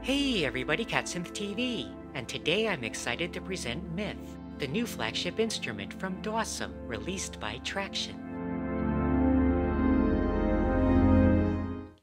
Hey everybody, CatSynth TV, and today I'm excited to present Myth, the new flagship instrument from Dawesome, released by Tracktion.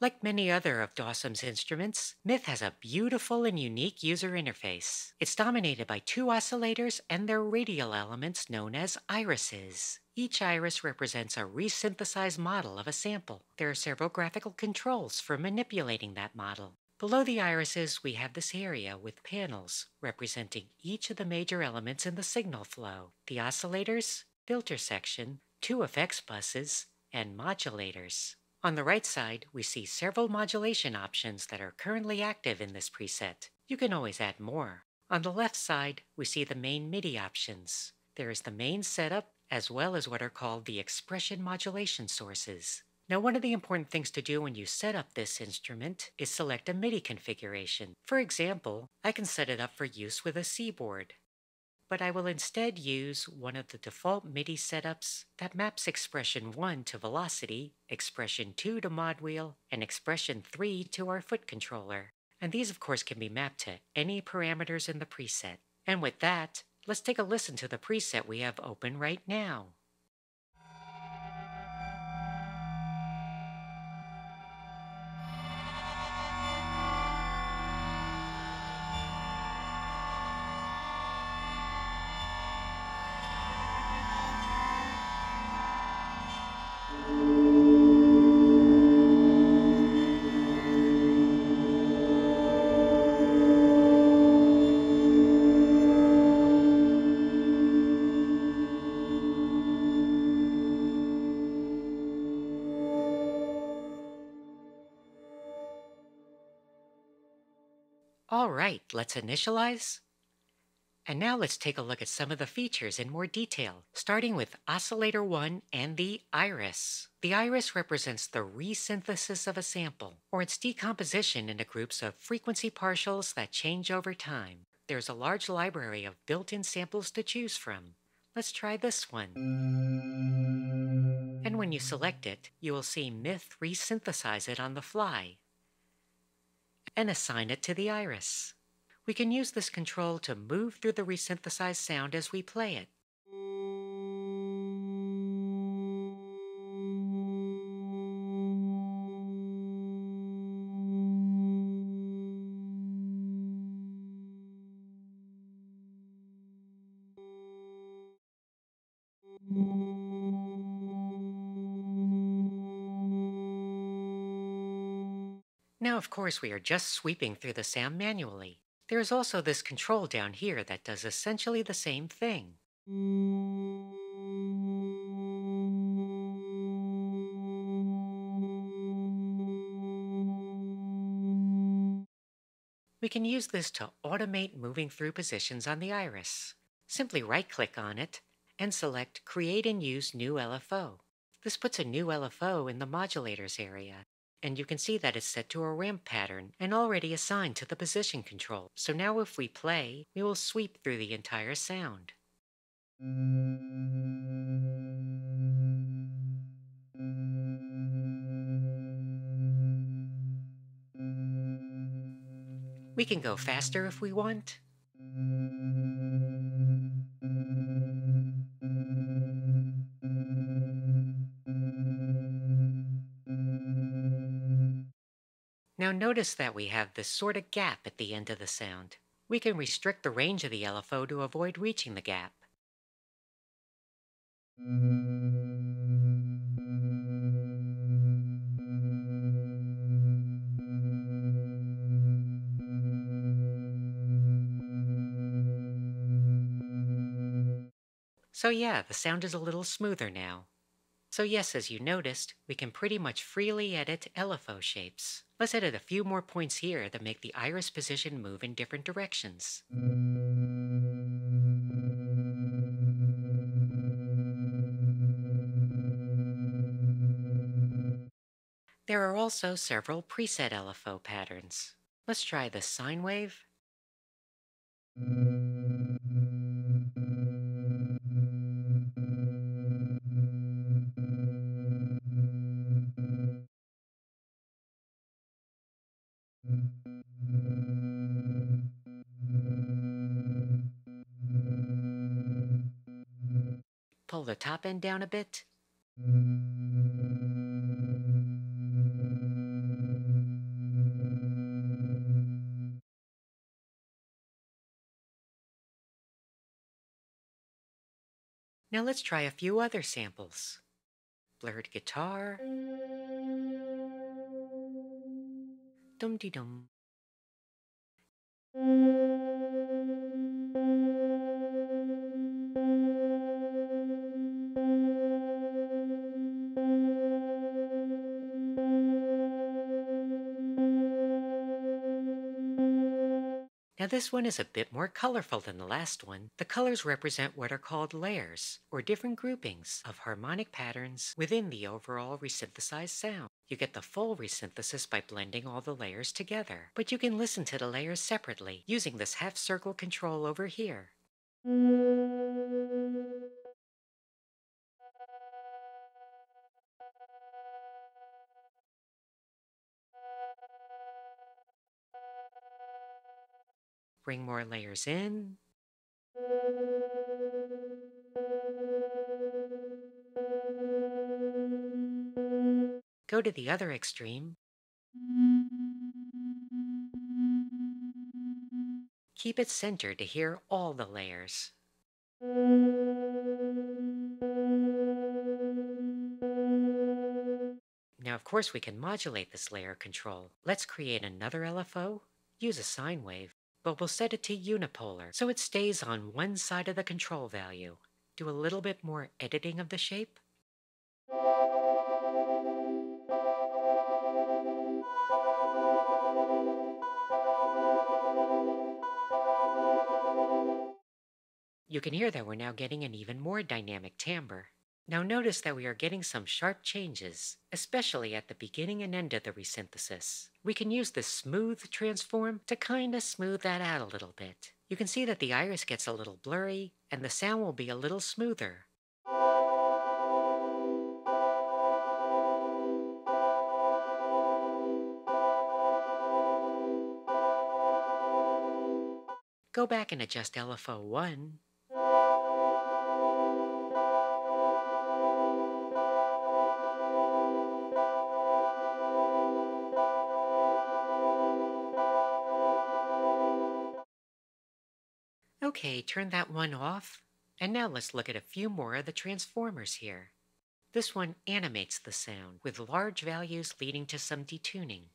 Like many other of Dawesome's instruments, Myth has a beautiful and unique user interface. It's dominated by two oscillators and their radial elements known as irises. Each iris represents a resynthesized model of a sample. There are several graphical controls for manipulating that model. Below the irises, we have this area with panels representing each of the major elements in the signal flow the oscillators, filter section, two effects buses, and modulators. On the right side, we see several modulation options that are currently active in this preset. You can always add more. On the left side, we see the main MIDI options. There is the main setup, as well as what are called the expression modulation sources. Now, one of the important things to do when you set up this instrument is select a MIDI configuration. For example, I can set it up for use with a Seaboard but I will instead use one of the default MIDI setups that maps expression 1 to velocity, expression 2 to mod wheel, and expression 3 to our foot controller. And these of course can be mapped to any parameters in the preset. And with that, let's take a listen to the preset we have open right now. Let's initialize. And now let's take a look at some of the features in more detail, starting with oscillator 1 and the iris. The iris represents the resynthesis of a sample, or its decomposition into groups of frequency partials that change over time. There's a large library of built-in samples to choose from. Let's try this one. And when you select it, you will see Myth resynthesize it on the fly, and assign it to the iris. We can use this control to move through the resynthesized sound as we play it. Now, of course, we are just sweeping through the sound manually. There is also this control down here that does essentially the same thing. We can use this to automate moving through positions on the iris. Simply right-click on it and select Create and Use New LFO. This puts a new LFO in the modulators area and you can see that it's set to a ramp pattern and already assigned to the position control. So now if we play, we will sweep through the entire sound. We can go faster if we want. Notice that we have this sort of gap at the end of the sound. We can restrict the range of the LFO to avoid reaching the gap. So yeah, the sound is a little smoother now. So yes, as you noticed, we can pretty much freely edit LFO shapes. Let's edit a few more points here that make the iris position move in different directions. There are also several preset LFO patterns. Let's try the sine wave down a bit. Now let's try a few other samples. Blurred guitar. Dum dee dum. Now this one is a bit more colorful than the last one. The colors represent what are called layers, or different groupings of harmonic patterns within the overall resynthesized sound. You get the full resynthesis by blending all the layers together, but you can listen to the layers separately using this half circle control over here. Bring more layers in. Go to the other extreme. Keep it centered to hear all the layers. Now, of course, we can modulate this layer control. Let's create another LFO, use a sine wave, but we'll set it to unipolar so it stays on one side of the control value. Do a little bit more editing of the shape. You can hear that we're now getting an even more dynamic timbre. Now notice that we are getting some sharp changes, especially at the beginning and end of the resynthesis. We can use the smooth transform to kinda smooth that out a little bit. You can see that the iris gets a little blurry and the sound will be a little smoother. Go back and adjust LFO 1 Okay, turn that one off. And now let's look at a few more of the transformers here. This one animates the sound, with large values leading to some detuning.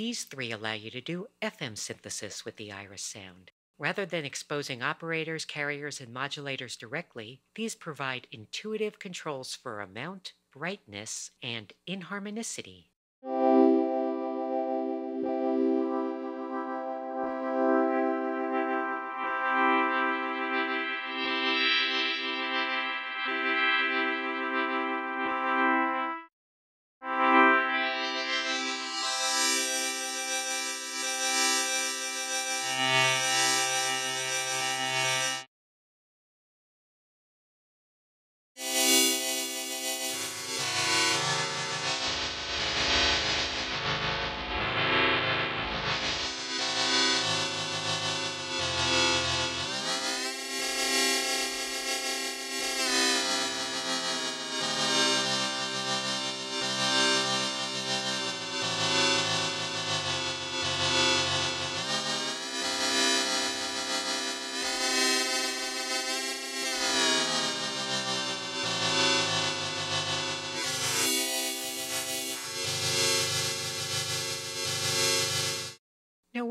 These three allow you to do FM synthesis with the Iris sound. Rather than exposing operators, carriers, and modulators directly, these provide intuitive controls for amount, brightness, and inharmonicity.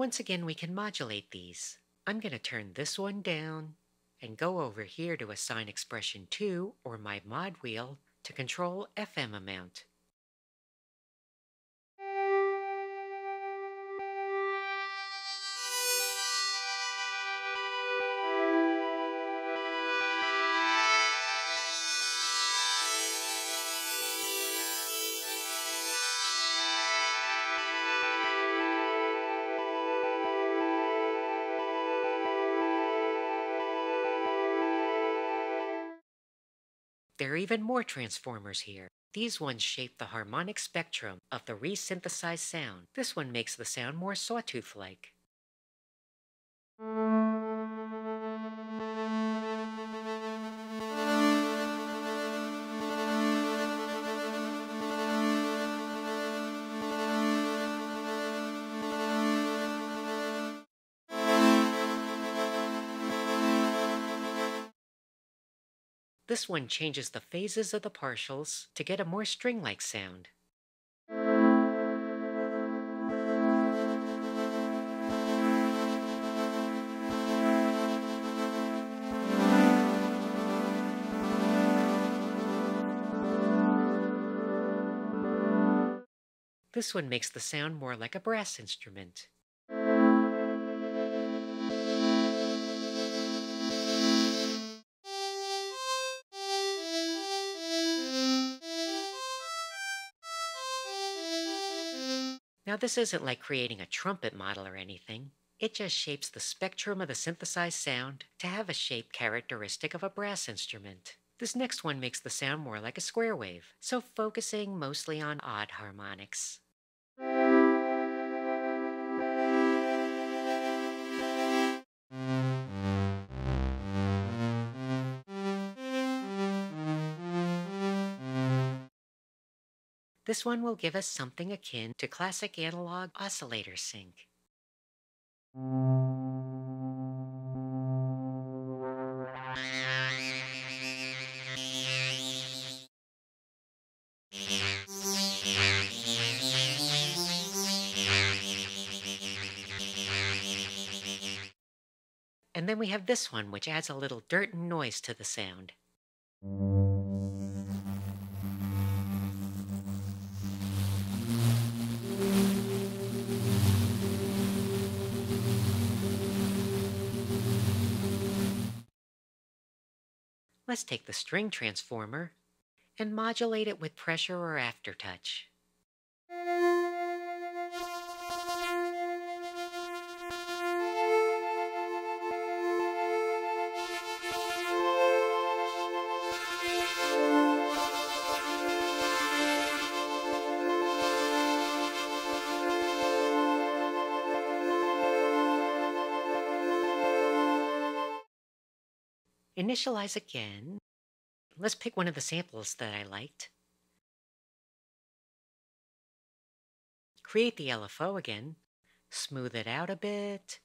Once again we can modulate these. I'm going to turn this one down and go over here to assign expression 2 or my mod wheel to control FM amount. Even more transformers here. These ones shape the harmonic spectrum of the resynthesized sound. This one makes the sound more sawtooth-like. This one changes the phases of the partials to get a more string-like sound. This one makes the sound more like a brass instrument. Now this isn't like creating a trumpet model or anything. It just shapes the spectrum of the synthesized sound to have a shape characteristic of a brass instrument. This next one makes the sound more like a square wave, so focusing mostly on odd harmonics. This one will give us something akin to classic analog oscillator sync. And then we have this one, which adds a little dirt and noise to the sound. Let's take the string transformer and modulate it with pressure or aftertouch. Initialize again. Let's pick one of the samples that I liked. Create the LFO again. Smooth it out a bit.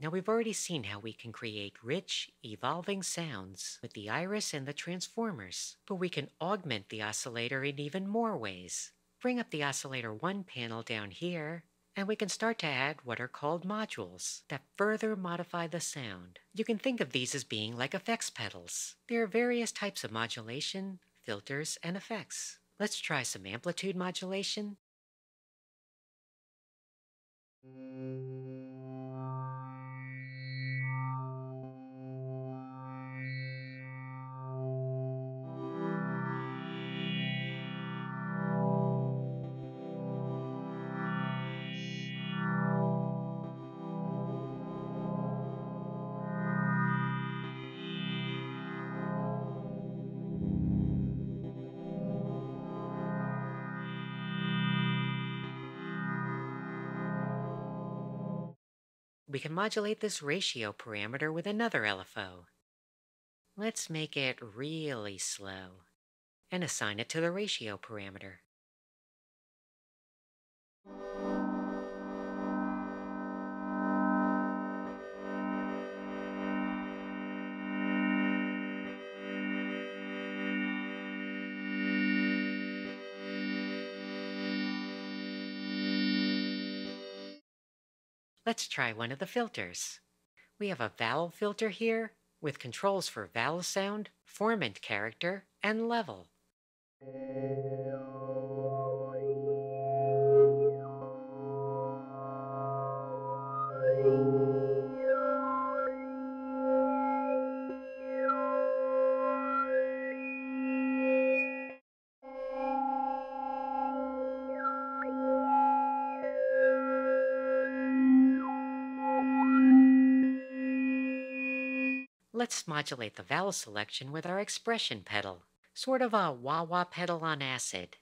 Now we've already seen how we can create rich, evolving sounds with the iris and the transformers, but we can augment the oscillator in even more ways. Bring up the oscillator 1 panel down here, and we can start to add what are called modules that further modify the sound. You can think of these as being like effects pedals. There are various types of modulation, filters, and effects. Let's try some amplitude modulation. We can modulate this ratio parameter with another LFO. Let's make it really slow and assign it to the ratio parameter. Let's try one of the filters. We have a vowel filter here with controls for vowel sound, formant character, and level. Let's modulate the vowel selection with our expression pedal, sort of a wah-wah pedal on acid.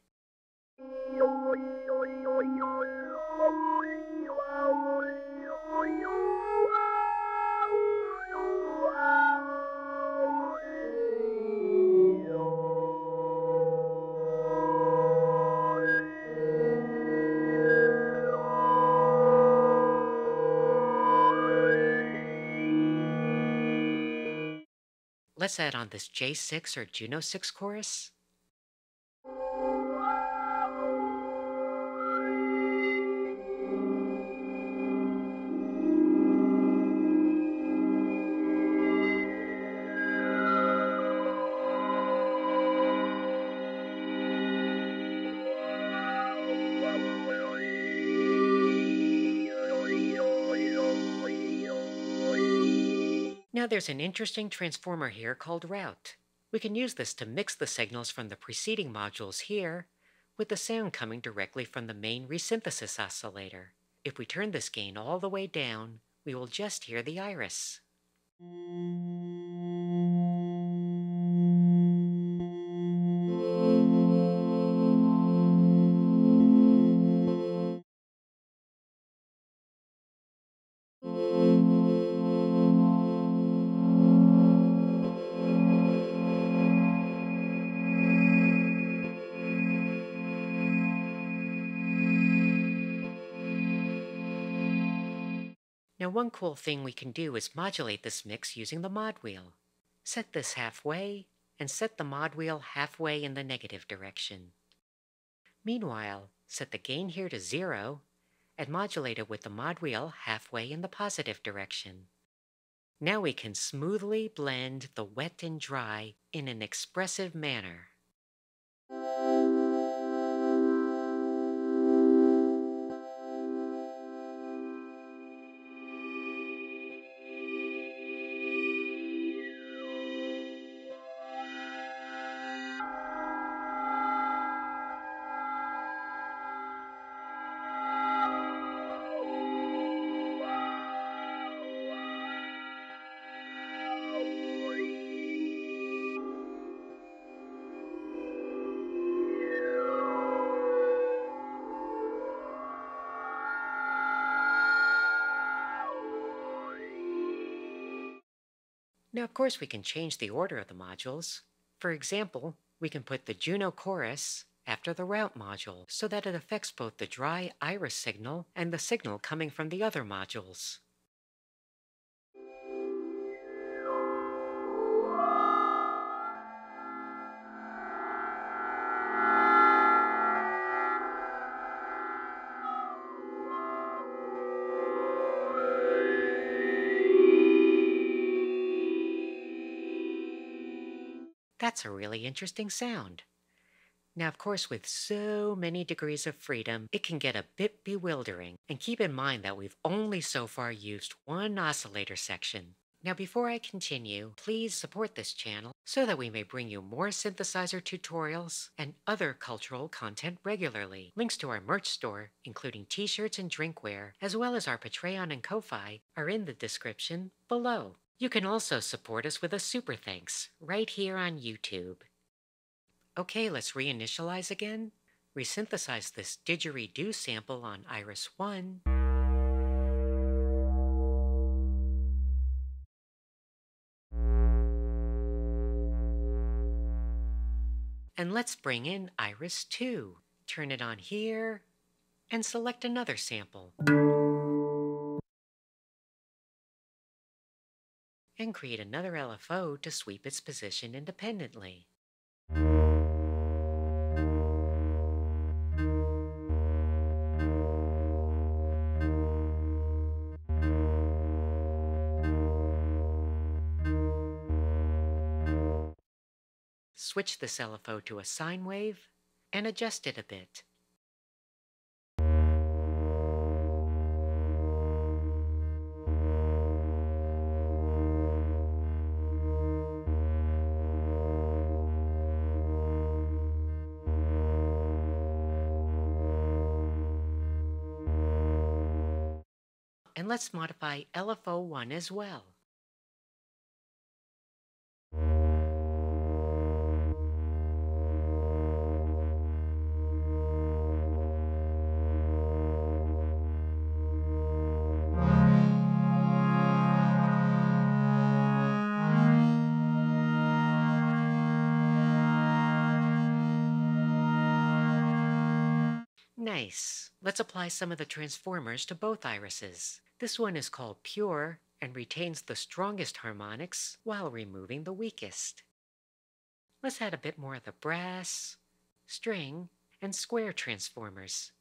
Let's add on this J6 or Juno 6 chorus. There's an interesting transformer here called route. We can use this to mix the signals from the preceding modules here with the sound coming directly from the main resynthesis oscillator. If we turn this gain all the way down, we will just hear the iris. Now one cool thing we can do is modulate this mix using the mod wheel. Set this halfway, and set the mod wheel halfway in the negative direction. Meanwhile, set the gain here to zero, and modulate it with the mod wheel halfway in the positive direction. Now we can smoothly blend the wet and dry in an expressive manner. Now, of course, we can change the order of the modules. For example, we can put the Juno chorus after the route module so that it affects both the dry iris signal and the signal coming from the other modules. That's a really interesting sound. Now, of course, with so many degrees of freedom, it can get a bit bewildering. And keep in mind that we've only so far used one oscillator section. Now, before I continue, please support this channel so that we may bring you more synthesizer tutorials and other cultural content regularly. Links to our merch store, including t-shirts and drinkware, as well as our Patreon and Ko-Fi, are in the description below. You can also support us with a super thanks right here on YouTube. Okay, let's reinitialize again. Resynthesize this didgeridoo sample on Iris 1. And let's bring in Iris 2. Turn it on here and select another sample. And create another LFO to sweep its position independently. Switch this LFO to a sine wave and adjust it a bit. let's modify LFO1 as well. Nice. Let's apply some of the transformers to both irises. This one is called Pure and retains the strongest harmonics while removing the weakest. Let's add a bit more of the brass, string, and square transformers.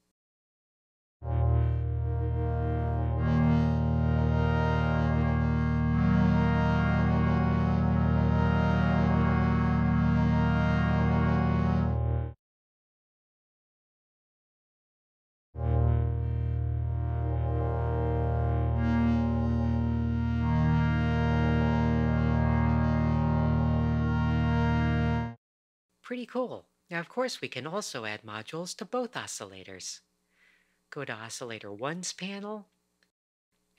Pretty cool. Now, of course, we can also add modules to both oscillators. Go to Oscillator 1's panel,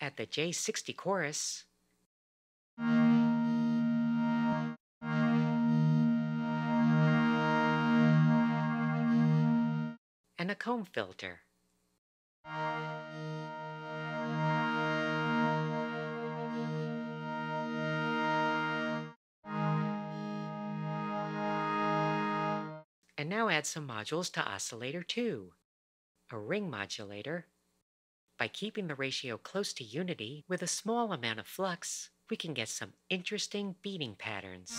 add the J60 chorus, and a comb filter. And now add some modules to oscillator 2. A ring modulator. By keeping the ratio close to unity with a small amount of flux, we can get some interesting beating patterns.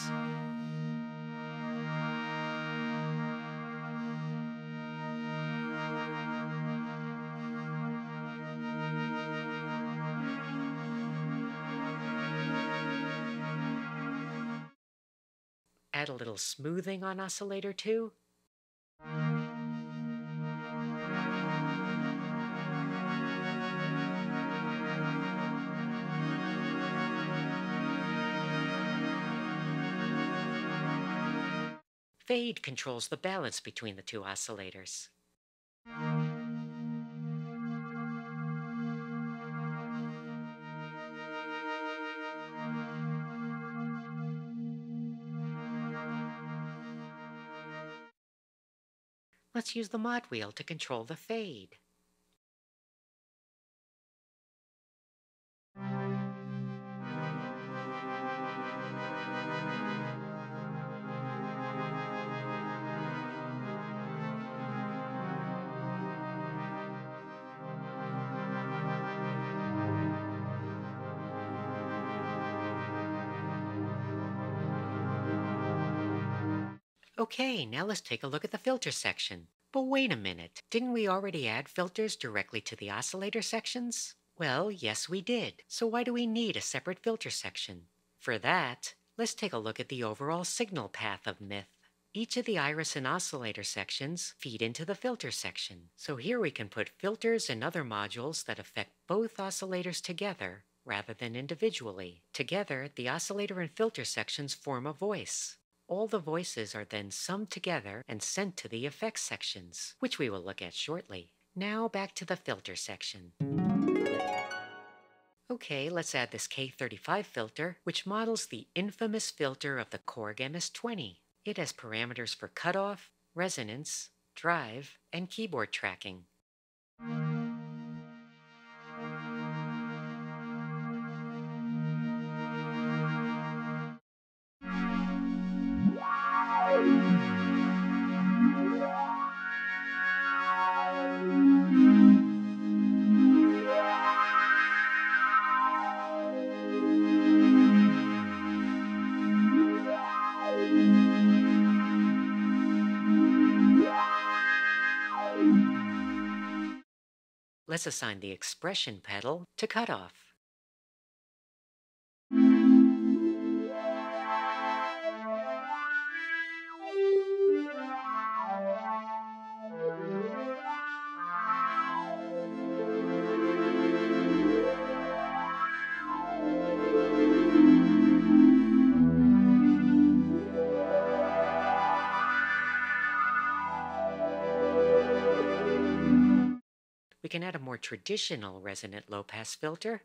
Add a little smoothing on oscillator 2 Fade controls the balance between the two oscillators. Let's use the mod wheel to control the fade. Okay, now let's take a look at the filter section. But wait a minute, didn't we already add filters directly to the oscillator sections? Well, yes we did. So why do we need a separate filter section? For that, let's take a look at the overall signal path of Myth. Each of the iris and oscillator sections feed into the filter section. So here we can put filters and other modules that affect both oscillators together rather than individually. Together, the oscillator and filter sections form a voice. All the voices are then summed together and sent to the effects sections, which we will look at shortly. Now back to the filter section. Okay, let's add this K35 filter, which models the infamous filter of the Korg MS-20. It has parameters for cutoff, resonance, drive, and keyboard tracking. Assign the expression pedal to cutoff. We can add a more traditional resonant low-pass filter.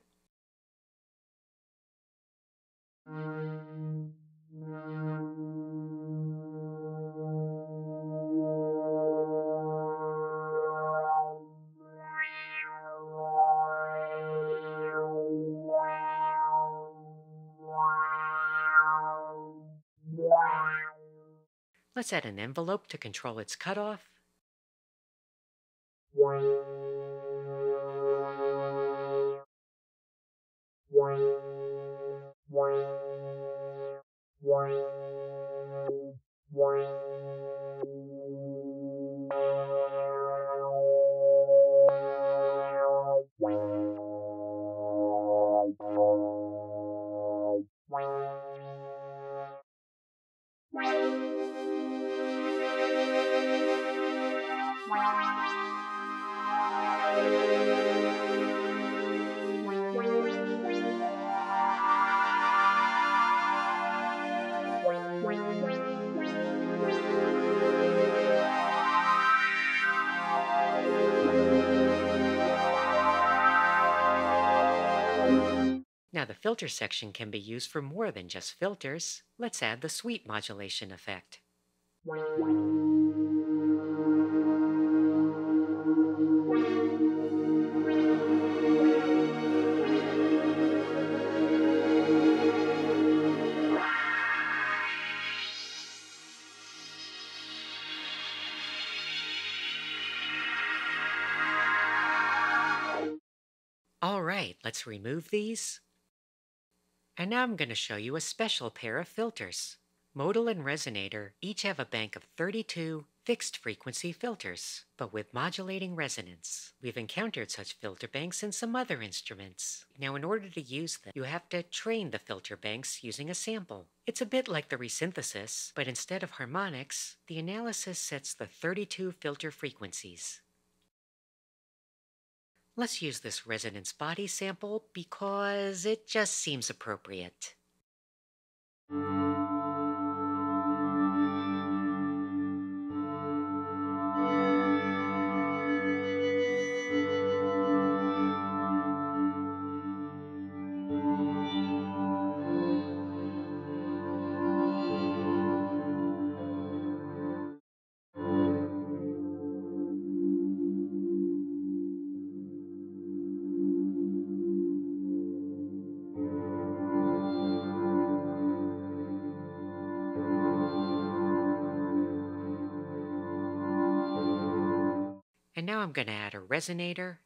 Let's add an envelope to control its cutoff. Now the filter section can be used for more than just filters. Let's add the sweep modulation effect. All right, let's remove these. And now I'm going to show you a special pair of filters. Modal and Resonator each have a bank of 32 fixed frequency filters, but with modulating resonance. We've encountered such filter banks in some other instruments. Now in order to use them, you have to train the filter banks using a sample. It's a bit like the resynthesis, but instead of harmonics, the analysis sets the 32 filter frequencies. Let's use this resonance body sample because it just seems appropriate. And now I'm going to add a resonator.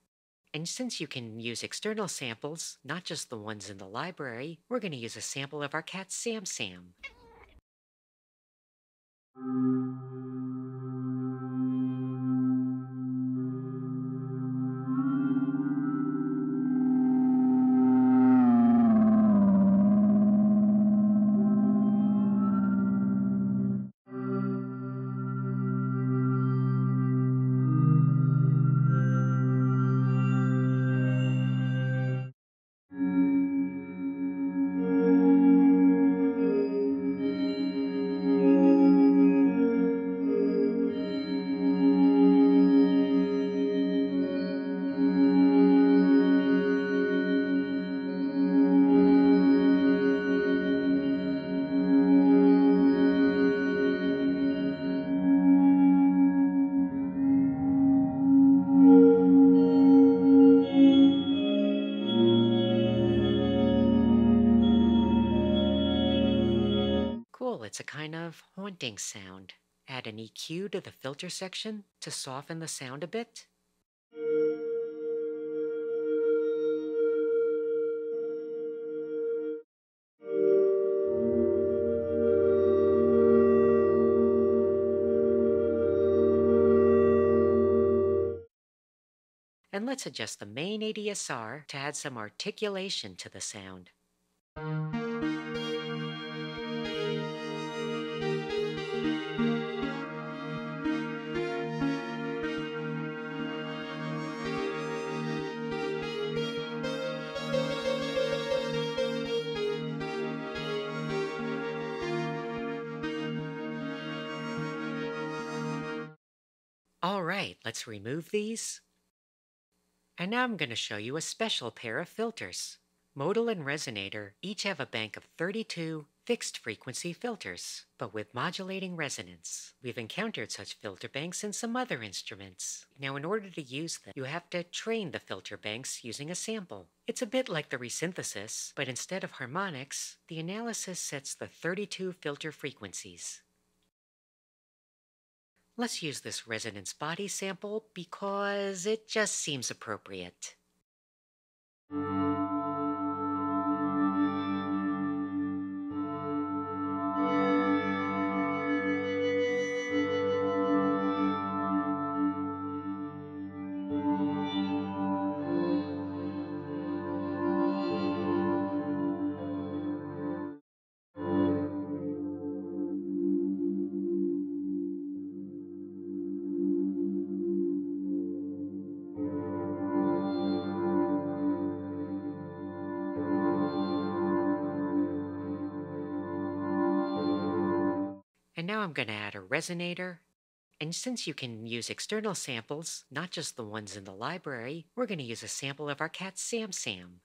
And since you can use external samples, not just the ones in the library, we're going to use a sample of our cat Sam Sam. It's a kind of haunting sound. Add an EQ to the filter section to soften the sound a bit. And let's adjust the main ADSR to add some articulation to the sound. All right, let's remove these. And now I'm going to show you a special pair of filters. Modal and Resonator each have a bank of 32 fixed frequency filters, but with modulating resonance. We've encountered such filter banks in some other instruments. Now in order to use them, you have to train the filter banks using a sample. It's a bit like the resynthesis, but instead of harmonics, the analysis sets the 32 filter frequencies. Let's use this resonance body sample because it just seems appropriate. Resonator. And since you can use external samples, not just the ones in the library, we're going to use a sample of our cat Sam Sam.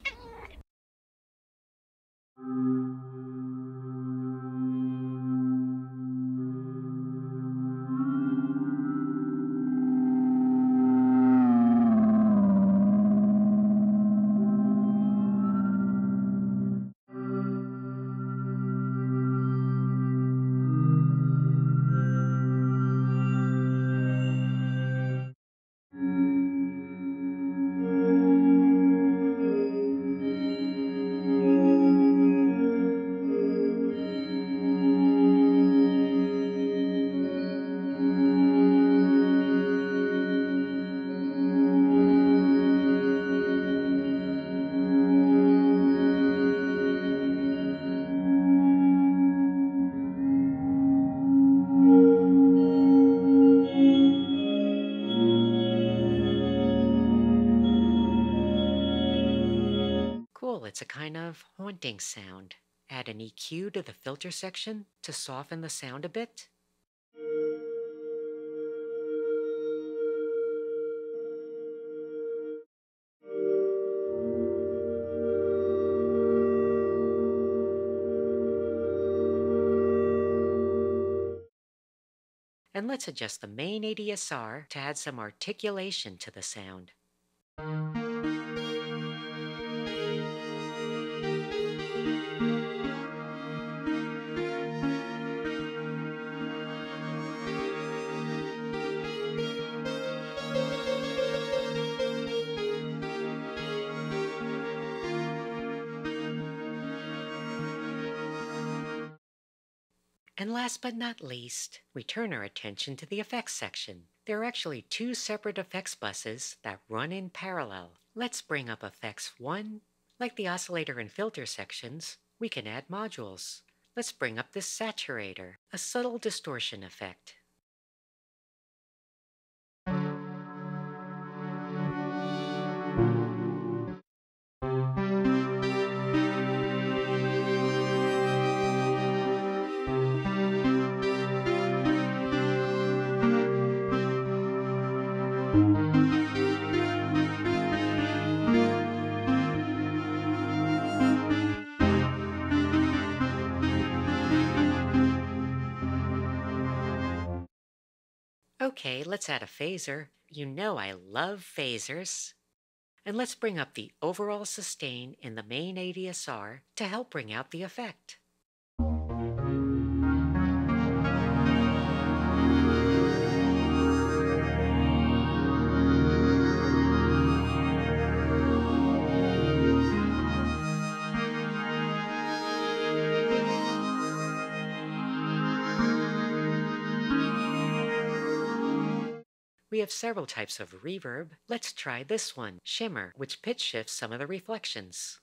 Sound. Add an EQ to the filter section to soften the sound a bit. And let's adjust the main ADSR to add some articulation to the sound. Last but not least, we turn our attention to the effects section. There are actually two separate effects buses that run in parallel. Let's bring up effects 1. Like the oscillator and filter sections, we can add modules. Let's bring up this saturator, a subtle distortion effect. Okay, let's add a phaser. You know I love phasers. And let's bring up the overall sustain in the main ADSR to help bring out the effect. Have several types of reverb. Let's try this one, Shimmer, which pitch shifts some of the reflections.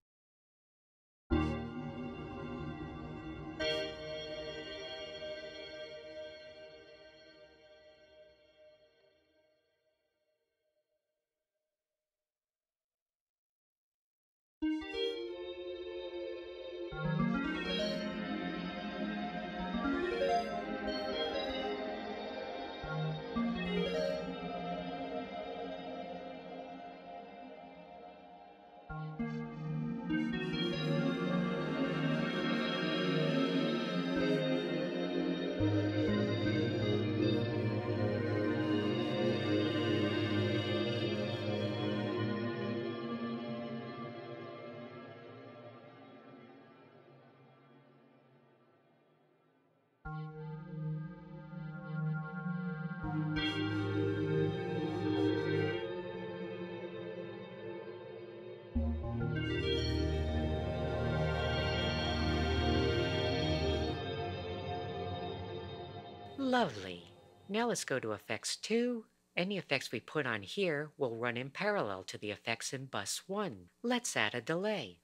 Lovely. Now let's go to Effects 2. Any effects we put on here will run in parallel to the effects in Bus 1. Let's add a delay.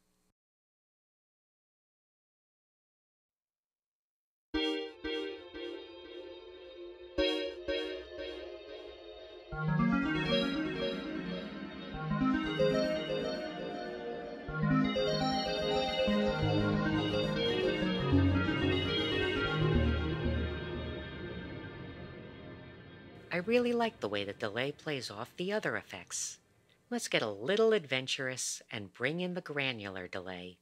Really like the way the delay plays off the other effects. Let's get a little adventurous and bring in the granular delay.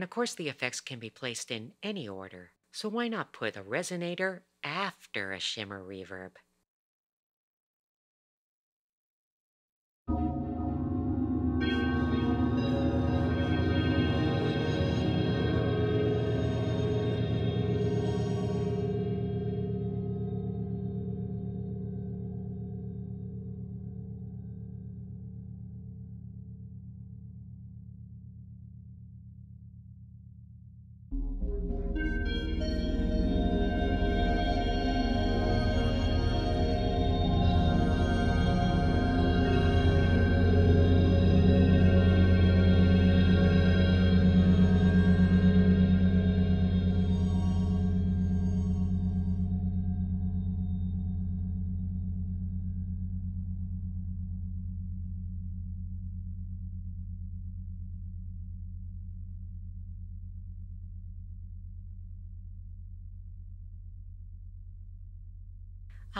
And of course the effects can be placed in any order, so why not put a resonator after a shimmer reverb?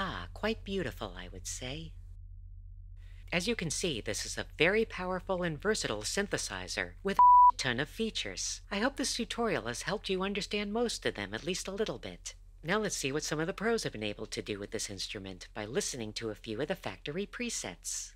Ah, quite beautiful, I would say. As you can see, this is a very powerful and versatile synthesizer with a ton of features. I hope this tutorial has helped you understand most of them, at least a little bit. Now let's see what some of the pros have been able to do with this instrument by listening to a few of the factory presets.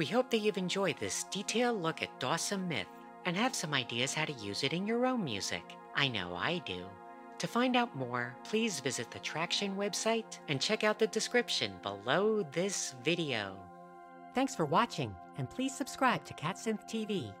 We hope that you've enjoyed this detailed look at Dawesome Myth and have some ideas how to use it in your own music. I know I do. To find out more, please visit the Tracktion website and check out the description below this video. Thanks for watching, and please subscribe to CatSynth TV